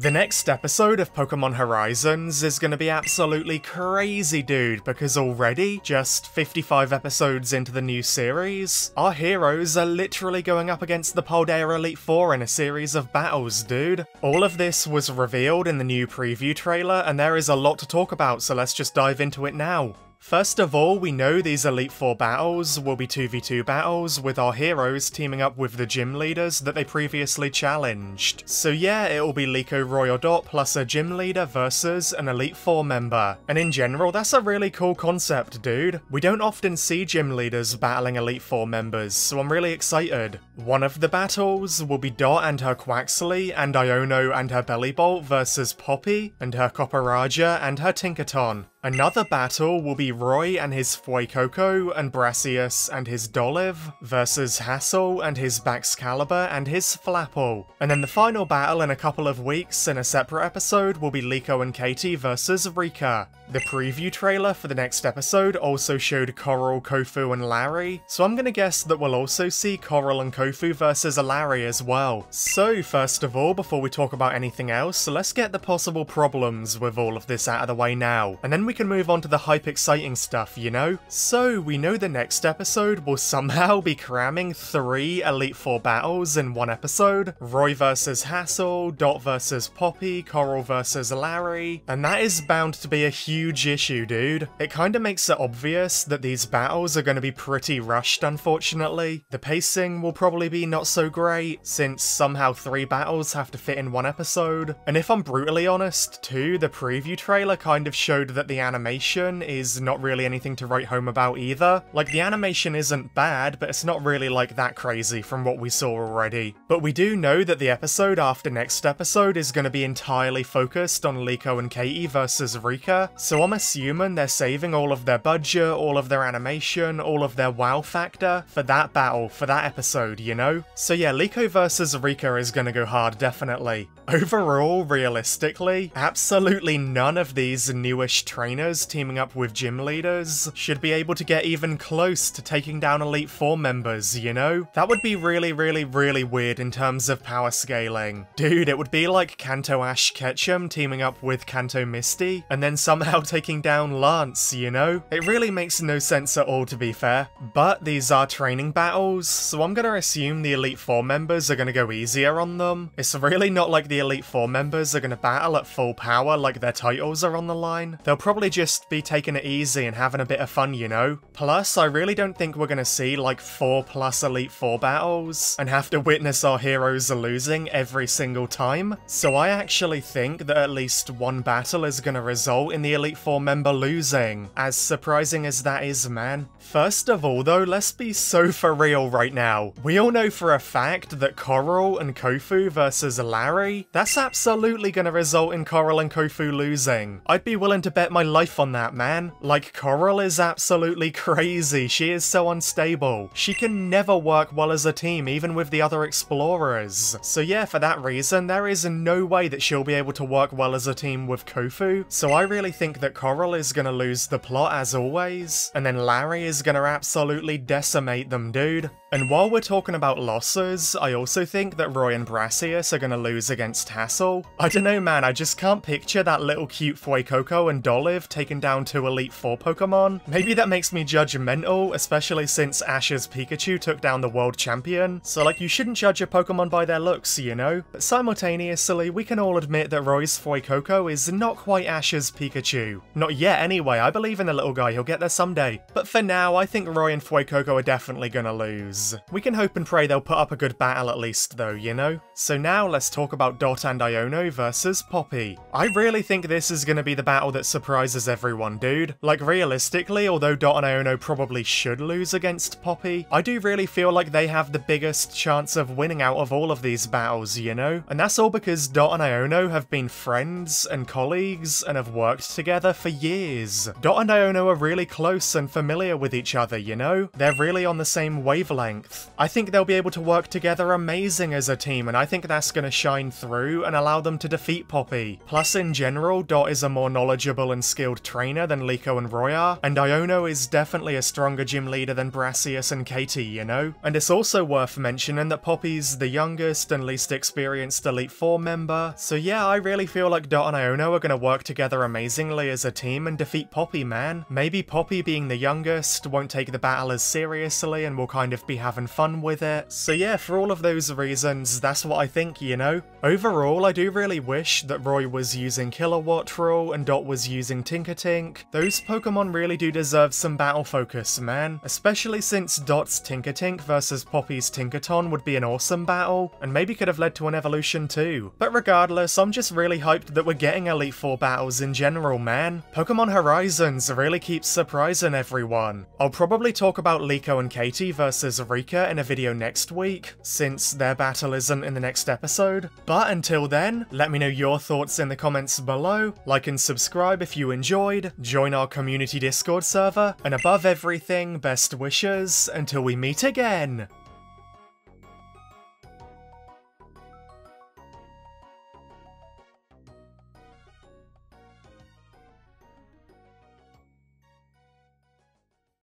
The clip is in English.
The next episode of Pokemon Horizons is gonna be absolutely crazy, dude, because already, just 55 episodes into the new series, our heroes are literally going up against the Paldea Elite Four in a series of battles, dude. All of this was revealed in the new preview trailer, and there is a lot to talk about, so let's just dive into it now. First of all, we know these Elite Four battles will be 2v2 battles, with our heroes teaming up with the gym leaders that they previously challenged. So yeah, it will be Liko Roy Dot plus a gym leader versus an Elite Four member. And in general, that's a really cool concept, dude. We don't often see gym leaders battling Elite Four members, so I'm really excited. One of the battles will be Dot and her Quaxly, and Iono and her Bellibolt versus Poppy, and her Copperajah and her Tinkaton. Another battle will be Roy and his Fuecoco and Brassius and his Dolliv versus Hassel and his Baxcalibur and his Flapple. And then the final battle in a couple of weeks in a separate episode will be Liko and Katy versus Rika. The preview trailer for the next episode also showed Coral, Kofu, and Larry, so I'm gonna guess that we'll also see Coral and Kofu versus Larry as well. So first of all, before we talk about anything else, let's get the possible problems with all of this out of the way now, and then we can move on to the hype exciting stuff, you know? So we know the next episode will somehow be cramming three Elite Four battles in one episode, Roy versus Hassel, Dot versus Poppy, Coral versus Larry, and that is bound to be a huge issue, dude. It kinda makes it obvious that these battles are gonna be pretty rushed, unfortunately. The pacing will probably be not so great, since somehow three battles have to fit in one episode. And if I'm brutally honest, too, the preview trailer kind of showed that the animation is not really anything to write home about either. Like, the animation isn't bad, but it's not really like that crazy from what we saw already. But we do know that the episode after next episode is going to be entirely focused on Liko and Katy versus Rika, so I'm assuming they're saving all of their budget, all of their animation, all of their wow factor for that battle, for that episode, you know? So yeah, Liko versus Rika is gonna go hard, definitely. Overall, realistically, absolutely none of these newish trainers teaming up with gym leaders should be able to get even close to taking down Elite Four members, you know? That would be really, really, really weird in terms of power scaling. Dude, it would be like Kanto Ash Ketchum teaming up with Kanto Misty, and then somehow taking down Lance, you know? It really makes no sense at all, to be fair. But these are training battles, so I'm gonna assume the Elite Four members are gonna go easier on them. It's really not like the Elite Four members are going to battle at full power like their titles are on the line. They'll probably just be taking it easy and having a bit of fun, you know? Plus, I really don't think we're going to see like 4 plus Elite Four battles and have to witness our heroes losing every single time. So I actually think that at least one battle is going to result in the Elite Four member losing. As surprising as that is, man. First of all though, let's be so for real right now. We all know for a fact that Coral and Kofu versus Larry, that's absolutely gonna result in Coral and Kofu losing. I'd be willing to bet my life on that, man. Like, Coral is absolutely crazy. She is so unstable. She can never work well as a team, even with the other explorers. So yeah, for that reason, there is no way that she'll be able to work well as a team with Kofu. So I really think that Coral is gonna lose the plot as always, and then Larry is gonna absolutely decimate them, dude. And while we're talking about losses, I also think that Roy and Brassius are gonna lose against Hassel. I don't know man, I just can't picture that little cute Fuecoco and Dolliv taking down two Elite Four Pokemon. Maybe that makes me judgmental, especially since Ash's Pikachu took down the world champion. So like, you shouldn't judge a Pokemon by their looks, you know? But simultaneously, we can all admit that Roy's Fuecoco is not quite Ash's Pikachu. Not yet anyway, I believe in the little guy, he'll get there someday. But for now, I think Roy and Fuecoco are definitely gonna lose. We can hope and pray they'll put up a good battle at least though, you know? So now let's talk about Dot and Iono versus Poppy. I really think this is gonna be the battle that surprises everyone, dude. Like realistically, although Dot and Iono probably should lose against Poppy, I do really feel like they have the biggest chance of winning out of all of these battles, you know? And that's all because Dot and Iono have been friends and colleagues and have worked together for years. Dot and Iono are really close and familiar with each other, you know? They're really on the same wavelength. I think they'll be able to work together amazing as a team, and I think that's to shine through through and allow them to defeat Poppy. Plus, in general, Dot is a more knowledgeable and skilled trainer than Liko and Roy are, and Iono is definitely a stronger gym leader than Brassius and Katy, you know? And it's also worth mentioning that Poppy's the youngest and least experienced Elite Four member, so yeah, I really feel like Dot and Iono are gonna work together amazingly as a team and defeat Poppy, man. Maybe Poppy being the youngest won't take the battle as seriously and will kind of be having fun with it. So yeah, for all of those reasons, that's what I think, you know? Overall, I do really wish that Roy was using Kilowattrel and Dot was using Tinkaton. Those Pokemon really do deserve some battle focus, man. Especially since Dot's Tinkaton versus Poppy's Tinkaton would be an awesome battle, and maybe could have led to an evolution too. But regardless, I'm just really hyped that we're getting Elite Four battles in general, man. Pokemon Horizons really keeps surprising everyone. I'll probably talk about Liko and Katy versus Rika in a video next week, since their battle isn't in the next episode. Until then, let me know your thoughts in the comments below, like and subscribe if you enjoyed, join our community Discord server, and above everything, best wishes until we meet again!